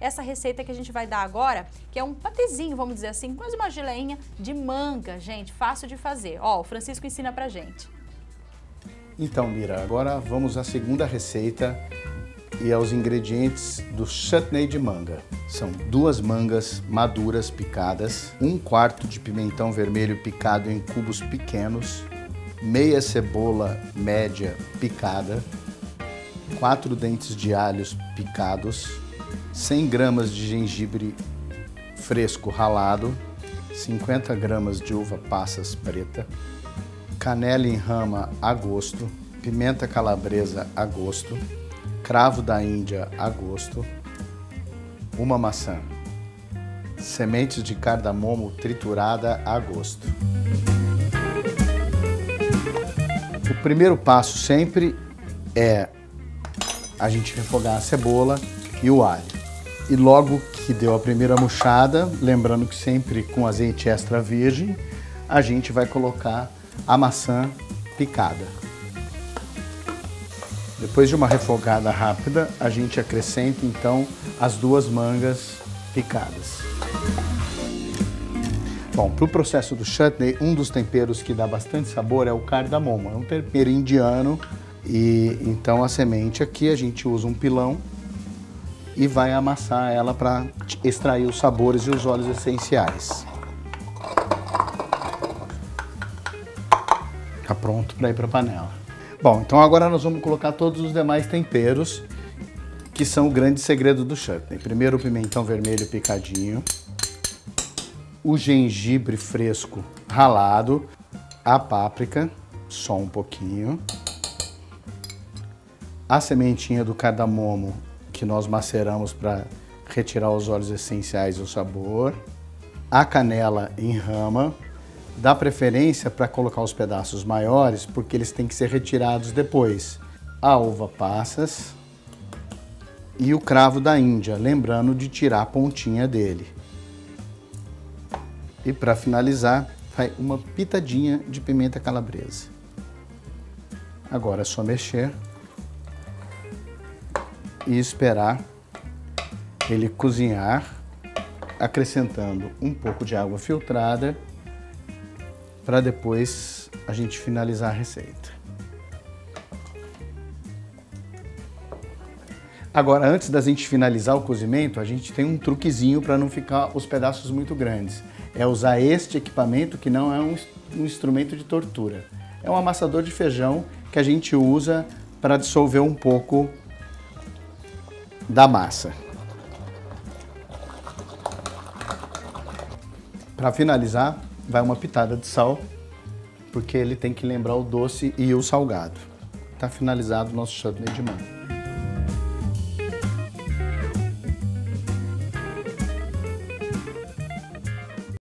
essa receita que a gente vai dar agora, que é um patezinho, vamos dizer assim, quase uma geleinha de manga, gente, fácil de fazer. Ó, o Francisco ensina pra gente. Então, Mira, agora vamos à segunda receita e aos ingredientes do chutney de manga. São duas mangas maduras picadas, um quarto de pimentão vermelho picado em cubos pequenos, meia cebola média picada, quatro dentes de alhos picados, 100 gramas de gengibre fresco ralado, 50 gramas de uva passas preta, canela em rama a gosto, pimenta calabresa a gosto, cravo da Índia a gosto, uma maçã, sementes de cardamomo triturada a gosto. O primeiro passo sempre é a gente refogar a cebola e o alho. E logo que deu a primeira murchada, lembrando que sempre com azeite extra virgem, a gente vai colocar a maçã picada. Depois de uma refogada rápida, a gente acrescenta então as duas mangas picadas. Bom, para o processo do chutney, um dos temperos que dá bastante sabor é o cardamomo. É um tempero indiano e então a semente aqui a gente usa um pilão e vai amassar ela para extrair os sabores e os óleos essenciais. Tá pronto para ir para a panela. Bom, então agora nós vamos colocar todos os demais temperos que são o grande segredo do chutney. Primeiro o pimentão vermelho picadinho, o gengibre fresco ralado, a páprica, só um pouquinho, a sementinha do cardamomo que nós maceramos para retirar os óleos essenciais e o sabor. A canela em rama, dá preferência para colocar os pedaços maiores, porque eles têm que ser retirados depois. A uva passas e o cravo da Índia, lembrando de tirar a pontinha dele. E para finalizar, vai uma pitadinha de pimenta calabresa. Agora é só mexer e esperar ele cozinhar, acrescentando um pouco de água filtrada para depois a gente finalizar a receita. Agora, antes da gente finalizar o cozimento, a gente tem um truquezinho para não ficar os pedaços muito grandes. É usar este equipamento que não é um, um instrumento de tortura. É um amassador de feijão que a gente usa para dissolver um pouco da massa. Para finalizar, vai uma pitada de sal, porque ele tem que lembrar o doce e o salgado. Está finalizado o nosso chutney de manga.